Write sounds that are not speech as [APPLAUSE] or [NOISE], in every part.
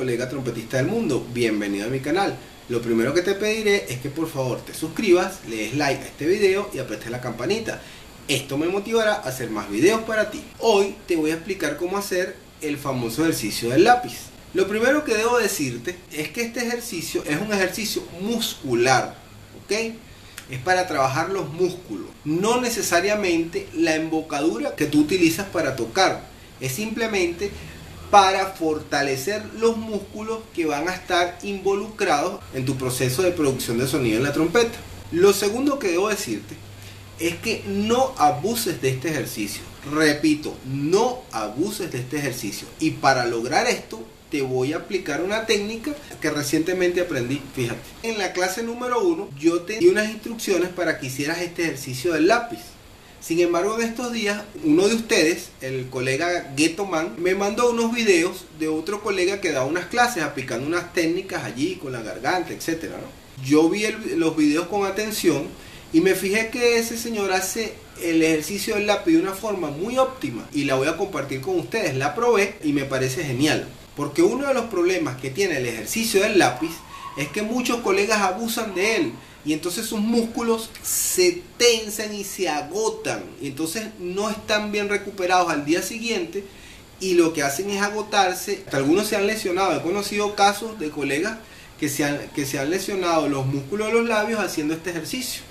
Colega trompetista del mundo, bienvenido a mi canal. Lo primero que te pediré es que por favor te suscribas, le des like a este video y apretes la campanita. Esto me motivará a hacer más videos para ti. Hoy te voy a explicar cómo hacer el famoso ejercicio del lápiz. Lo primero que debo decirte es que este ejercicio es un ejercicio muscular, ¿ok? Es para trabajar los músculos, no necesariamente la embocadura que tú utilizas para tocar. Es simplemente para fortalecer los músculos que van a estar involucrados en tu proceso de producción de sonido en la trompeta. Lo segundo que debo decirte es que no abuses de este ejercicio. Repito, no abuses de este ejercicio. Y para lograr esto, te voy a aplicar una técnica que recientemente aprendí. Fíjate, en la clase número uno yo te di unas instrucciones para que hicieras este ejercicio del lápiz. Sin embargo, en estos días, uno de ustedes, el colega Ghetto Man, me mandó unos videos de otro colega que da unas clases aplicando unas técnicas allí con la garganta, etc. Yo vi los videos con atención y me fijé que ese señor hace el ejercicio del lápiz de una forma muy óptima y la voy a compartir con ustedes. La probé y me parece genial. Porque uno de los problemas que tiene el ejercicio del lápiz es que muchos colegas abusan de él y entonces sus músculos se tensan y se agotan y entonces no están bien recuperados al día siguiente y lo que hacen es agotarse. Algunos se han lesionado, he conocido casos de colegas que se han, que se han lesionado los músculos de los labios haciendo este ejercicio.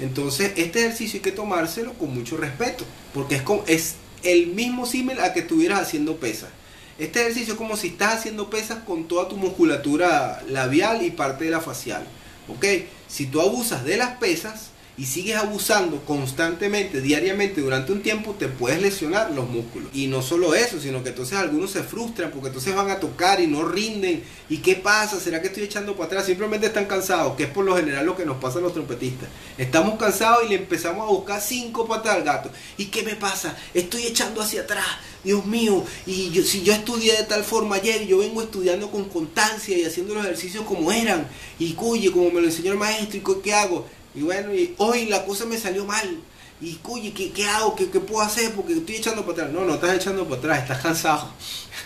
Entonces este ejercicio hay que tomárselo con mucho respeto porque es, es el mismo símil a que estuvieras haciendo pesas. Este ejercicio es como si estás haciendo pesas con toda tu musculatura labial y parte de la facial. ¿Ok? Si tú abusas de las pesas y sigues abusando constantemente, diariamente, durante un tiempo, te puedes lesionar los músculos. Y no solo eso, sino que entonces algunos se frustran porque entonces van a tocar y no rinden. ¿Y qué pasa? ¿Será que estoy echando para atrás? Simplemente están cansados, que es por lo general lo que nos pasa a los trompetistas. Estamos cansados y le empezamos a buscar cinco patas al gato. ¿Y qué me pasa? Estoy echando hacia atrás. Dios mío, y yo, si yo estudié de tal forma ayer, yo vengo estudiando con constancia y haciendo los ejercicios como eran, y cuye, como me lo enseñó el maestro, ¿y qué hago? Y bueno, y hoy la cosa me salió mal. Y cuye, ¿qué, qué hago? ¿Qué, ¿Qué, puedo hacer? Porque estoy echando para atrás. No, no estás echando para atrás, estás cansado.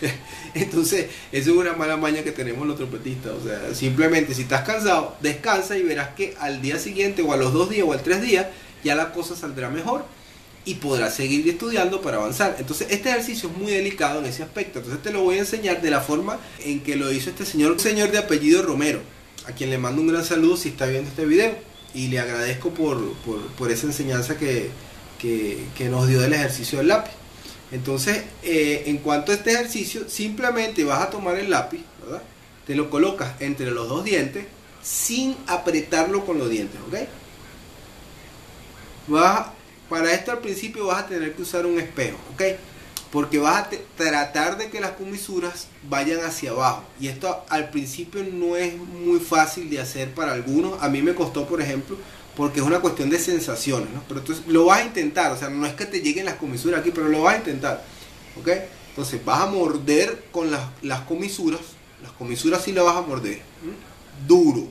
[LAUGHS] Entonces, eso es una mala maña que tenemos los trompetistas. O sea, simplemente si estás cansado, descansa y verás que al día siguiente o a los dos días o al tres días ya la cosa saldrá mejor y podrás seguir estudiando para avanzar. Entonces este ejercicio es muy delicado en ese aspecto. Entonces te lo voy a enseñar de la forma en que lo hizo este señor, un señor de apellido Romero, a quien le mando un gran saludo si está viendo este video y le agradezco por, por, esa enseñanza que, que, nos dio del ejercicio del lápiz. Entonces, eh, en cuanto a este ejercicio, simplemente vas a tomar el lápiz, ¿verdad? Te lo colocas entre los dos dientes sin apretarlo con los dientes, ¿ok? Vas para esto al principio vas a tener que usar un espejo, ¿ok? Porque vas a tratar de que las comisuras vayan hacia abajo. Y esto al principio no es muy fácil de hacer para algunos. A mí me costó, por ejemplo, porque es una cuestión de sensaciones, ¿no? Pero entonces lo vas a intentar, o sea, no es que te lleguen las comisuras aquí, pero lo vas a intentar, ¿ok? Entonces vas a morder con las, las comisuras, las comisuras sí las vas a morder, duro,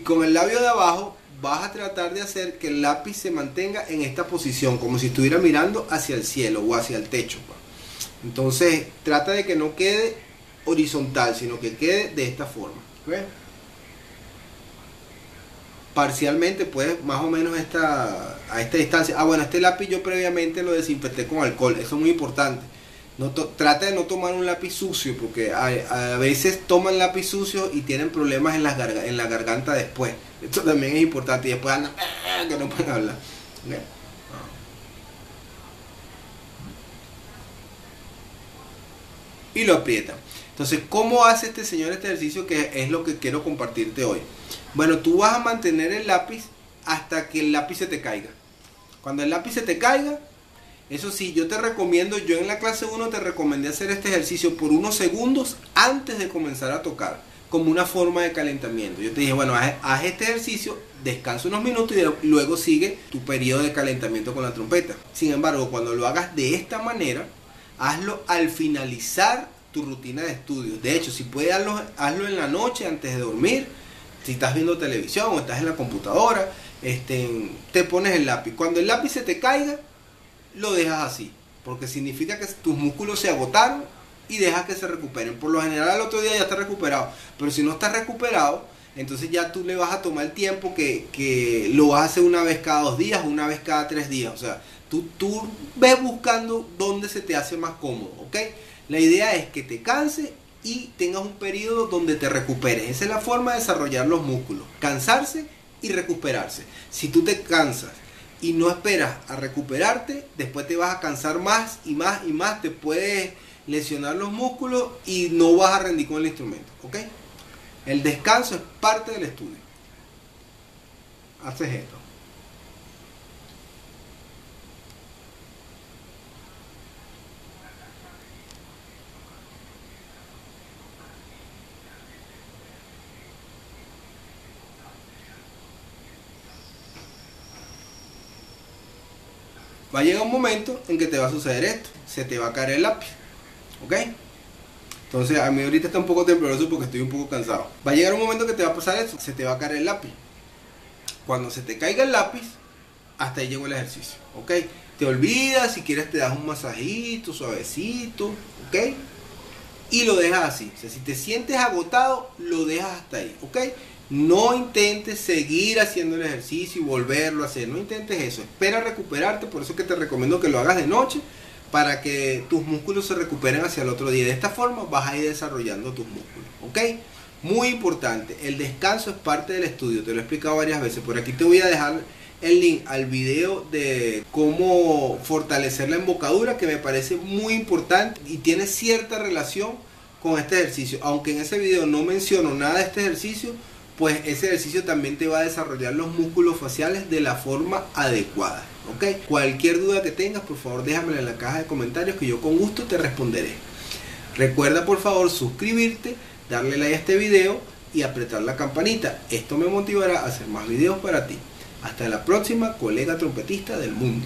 con el labio de abajo vas a tratar de hacer que el lápiz se mantenga en esta posición, como si estuviera mirando hacia el cielo o hacia el techo. Entonces trata de que no quede horizontal, sino que quede de esta forma. Parcialmente, pues más o menos esta, a esta distancia. Ah, bueno, este lápiz yo previamente lo desinfecté con alcohol, eso es muy importante. No trata de no tomar un lápiz sucio, porque a, veces toman lápiz sucio y tienen problemas en, las en la garganta después. Esto también es importante. Y después andan ah, [LAUGHS] que no pueden hablar. Y lo aprietan. Entonces, ¿cómo hace este señor este ejercicio? Que es lo que quiero compartirte hoy. Bueno, tú vas a mantener el lápiz hasta que el lápiz se te caiga. Cuando el lápiz se te caiga, eso sí, yo te recomiendo, yo en la clase 1 te recomendé hacer este ejercicio por unos segundos antes de comenzar a tocar, como una forma de calentamiento. Yo te dije, bueno, haz, este ejercicio, descansa unos minutos y luego sigue tu periodo de calentamiento con la trompeta. Sin embargo, cuando lo hagas de esta manera, hazlo al finalizar tu rutina de estudio. De hecho, si puedes hazlo, hazlo en la noche antes de dormir, si estás viendo televisión o estás en la computadora, este, te pones el lápiz. Cuando el lápiz se te caiga, lo dejas así, porque significa que tus músculos se agotaron y dejas que se recuperen. Por lo general al otro día ya está recuperado, pero si no estás recuperado, entonces ya tú le vas a tomar el tiempo que, que lo vas a hacer una vez cada dos días, una vez cada tres días. O sea, tú, tú ves buscando dónde se te hace más cómodo, ¿ok? La idea es que te canses y tengas un periodo donde te recuperes. Esa es la forma de desarrollar los músculos. Cansarse y recuperarse. Si tú te cansas y no esperas a recuperarte, después te vas a cansar más y más y más, te puedes lesionar los músculos y no vas a rendir con el instrumento, ¿ok? El descanso es parte del estudio. Haces esto. Va a llegar un momento en que te va a suceder esto, se te va a caer el lápiz, ¿ok? Entonces a mí ahorita está un poco tembloroso porque estoy un poco cansado. Va a llegar un momento que te va a pasar eso, se te va a caer el lápiz. Cuando se te caiga el lápiz, hasta ahí llegó el ejercicio, ¿ok? Te olvidas, si quieres te das un masajito, suavecito, ¿ok? Y lo dejas así. O sea, si te sientes agotado, lo dejas hasta ahí, ¿ok? No intentes seguir haciendo el ejercicio y volverlo a hacer. No intentes eso. Espera recuperarte. Por eso que te recomiendo que lo hagas de noche para que tus músculos se recuperen hacia el otro día. De esta forma vas a ir desarrollando tus músculos. ¿Ok? Muy importante. El descanso es parte del estudio. Te lo he explicado varias veces. Por aquí te voy a dejar el link al video de cómo fortalecer la embocadura que me parece muy importante y tiene cierta relación con este ejercicio. Aunque en ese video no menciono nada de este ejercicio pues ese ejercicio también te va a desarrollar los músculos faciales de la forma adecuada. ¿ok? Cualquier duda que tengas, por favor déjamela en la caja de comentarios que yo con gusto te responderé. Recuerda por favor suscribirte, darle like a este video y apretar la campanita. Esto me motivará a hacer más videos para ti. Hasta la próxima, colega trompetista del mundo.